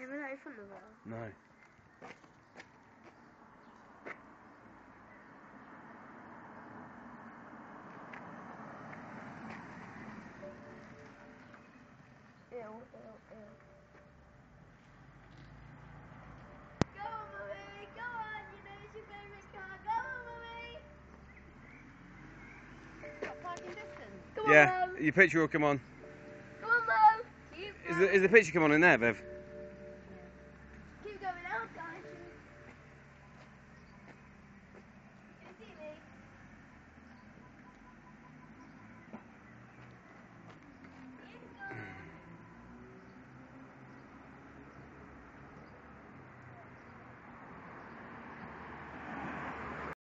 Hey, we're not in front of. No. Ew, ew, ew. Go on, mummy! Go on! You know it's your favourite car. Go on, mummy! Got parking distance. Come on, Yeah, Mum! your picture will come on. Come on, Mum! Is the, is the picture come on in there, Viv? going out, guys.